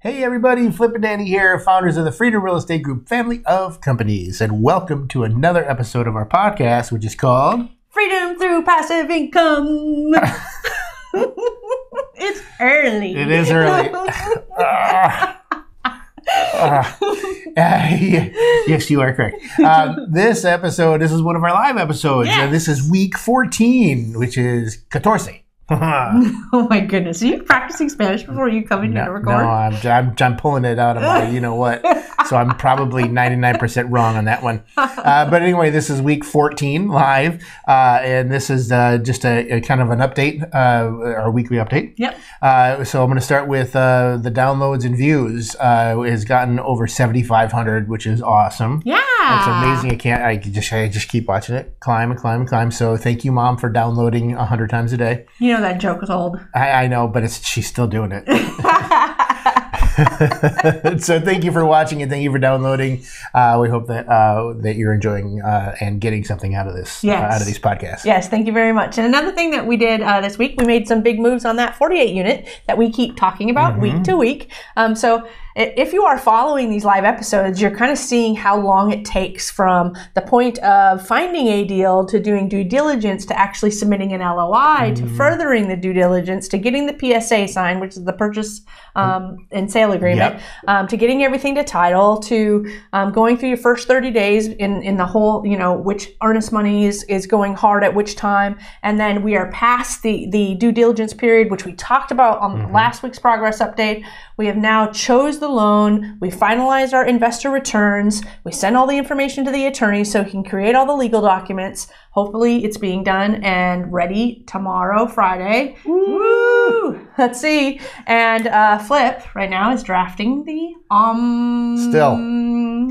Hey everybody, Flip and Dani here, founders of the Freedom Real Estate Group family of companies, and welcome to another episode of our podcast, which is called Freedom through passive income. it's early. It is early. Ah. Ah, yes, you are correct. Um, this episode, this is one of our live episodes, and this is week 14, which is catorce. oh my goodness. Are you practicing Spanish before you come in here to record? no I'm, I'm, I'm pulling it out of my, you know what. So I'm probably 99% wrong on that one. Uh, but anyway, this is week 14 live. Uh, and this is uh, just a, a kind of an update, uh, our weekly update. Yep. Uh, so I'm going to start with uh, the downloads and views. Uh, has gotten over 7,500, which is awesome. Yeah. It's amazing. I can't. I just. I just keep watching it climb and climb and climb. So thank you, mom, for downloading hundred times a day. You know that joke is old. I, I know, but it's she's still doing it. so thank you for watching and thank you for downloading. Uh, we hope that uh, that you're enjoying uh, and getting something out of this uh, Yes. out of these podcasts. Yes, thank you very much. And another thing that we did uh, this week, we made some big moves on that 48 unit that we keep talking about week to week. Um, so if you are following these live episodes, you're kind of seeing how long it takes from the point of finding a deal to doing due diligence to actually submitting an LOI to furthering the due diligence to getting the PSA signed, which is the purchase um, and sale agreement, Yep. um, to getting everything to title, to um, going through your first 30 days in, in the whole, you know, which earnest money is, is going hard at which time. And then we are past the, the due diligence period, which we talked about on last week's progress update. We have now chose the loan. We finalized our investor returns. We send all the information to the attorney so he can create all the legal documents. Hopefully it's being done and ready tomorrow, Friday. Woo! Let's see. And uh, Flip right now is drafting the um Still.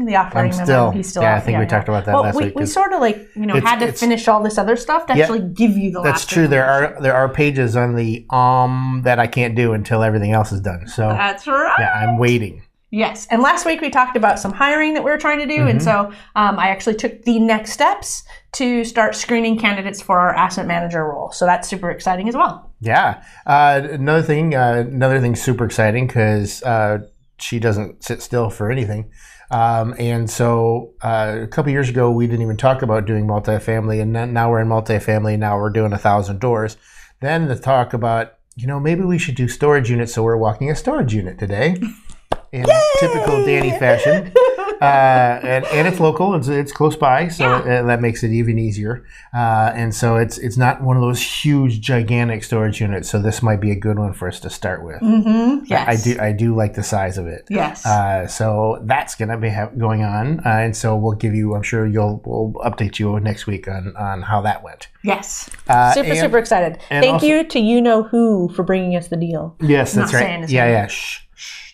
the operating I'm still- He's still yeah, I off- think we talked about that well, last we, week, We sort of like you know had to finish all this other stuff to Yeah. actually give you the That's true. There are there are pages on the um that I can't do until everything else is done. So That's right. yeah, I'm waiting. Yes. And last week we talked about some hiring that we were trying to do. And Mm-hmm. so um, I actually took the next steps to start screening candidates for our asset manager role. So that's super exciting as well. Yeah. Uh, another thing, uh, another thing super exciting because uh, she doesn't sit still for anything. Um, and so uh, a couple years ago, we didn't even talk about doing multifamily, and now we're in multifamily. Now we're doing a thousand doors. Then the talk about, you know, maybe we should do storage units. So we're walking a storage unit today, in typical Dani fashion. Uh, and, and it's local. It's, it's close by, so uh, that makes it even easier. Uh, and so it's it's not one of those huge, gigantic storage units. So this might be a good one for us to start with. Mm-hmm. Yes. I do I do like the size of it. Yes. Uh, so that's gonna be ha- going on, uh, and so we'll give you. I'm sure you'll we'll update you next week on on how that went. yes. Uh, super, and- super excited. Thank also- you to you know who for bringing us the deal. Yes, that's right. Yeah, yeah. Shh.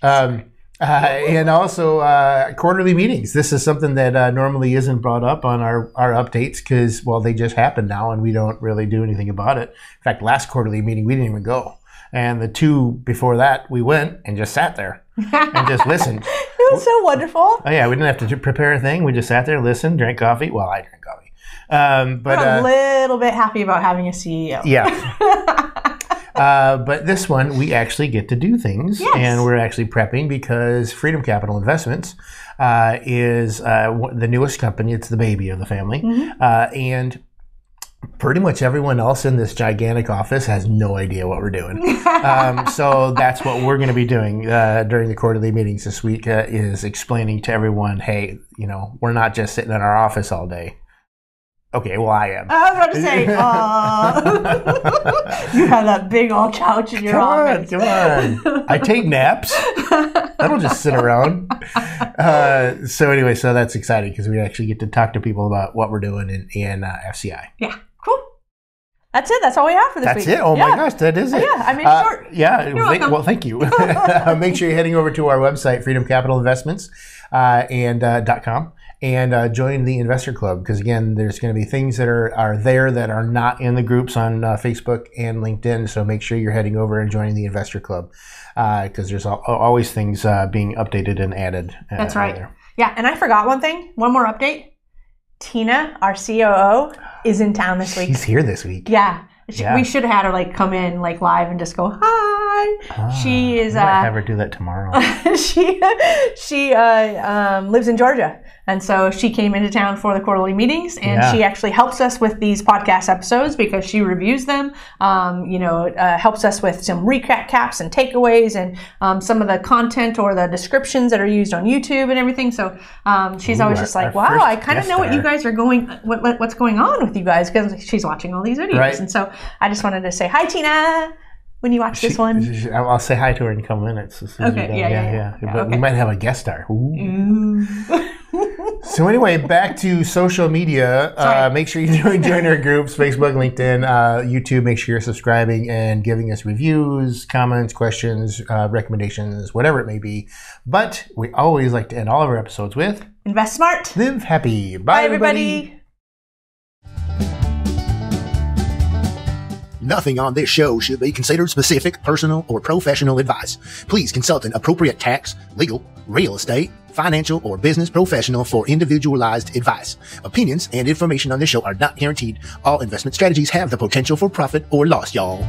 Um, uh, and also uh, quarterly meetings. This is something that uh, normally isn't brought up on our, our updates because, well, they just happen now and we don't really do anything about it. In fact, last quarterly meeting, we didn't even go. And the two before that, we went and just sat there and just listened. It was so wonderful. Oh, yeah, we didn't have to prepare a thing. We just sat there, listened, drank coffee. Well, I drank coffee. Um, but I'm a uh, little bit happy about having a CEO. yeah. Uh, but this one, we actually get to do things, Yes. and we're actually prepping because Freedom Capital Investments uh, is uh, the newest company. It's the baby of the family, uh, and pretty much everyone else in this gigantic office has no idea what we're doing. um, so that's what we're going to be doing uh, during the quarterly meetings this week uh, is explaining to everyone, hey, you know, we're not just sitting in our office all day. Okay, well, I am. I was about to say, uh, you have that big old couch in your Come office. come on. I take naps. I don't just sit around. Uh, so anyway, so that's exciting because we actually get to talk to people about what we're doing in, in uh, FCI. Yeah, cool. That's it. That's all we have for this That's week. That's it. Oh Yeah. my gosh, that is it. Yeah, I made it Uh. Yeah. You're thank- welcome. well, thank you. Make sure you're heading over to our website, Freedom Capital Investments, uh, and uh, .com, and uh, join the investor club because again, there's going to be things that are are there that are not in the groups on uh, Facebook and LinkedIn. So make sure you're heading over and joining the investor club because there's al- always things uh, being updated and added. Uh, That's right. there. Yeah, and I forgot one thing. One more update. Tina, our COO, is in town this week. She's here this week. yeah. She- Yeah. We should have had her like come in like live and just go hi. Hi. she is. I Uh, have her do that tomorrow. she she uh, um, lives in Georgia, and so she came into town for the quarterly meetings, and Yeah. she actually helps us with these podcast episodes because she reviews them. Um, you know, uh, helps us with some recaps and takeaways, and um, some of the content or the descriptions that are used on YouTube and everything. So um, she's always our- just like, "Wow, I kind of know what you guys are going, what, what what's going on with you guys because she's watching all these videos." Right. And so I just wanted to say hi, Tina. When you watch this one, She- I'll say hi to her in a couple minutes. as soon as Okay, we're done. yeah, yeah, yeah. But Okay. we might have a guest star. Ooh. So anyway, back to social media. Uh, make sure you join, join our groups: Facebook, LinkedIn, uh, YouTube. Make sure you're subscribing and giving us reviews, comments, questions, uh, recommendations, whatever it may be. But we always like to end all of our episodes with invest smart. "Live happy." Bye, Bye, everybody. Nothing on this show should be considered specific, personal, or professional advice. Please consult an appropriate tax, legal, real estate, financial, or business professional for individualized advice. Opinions and information on this show are not guaranteed. All investment strategies have the potential for profit or loss, y'all.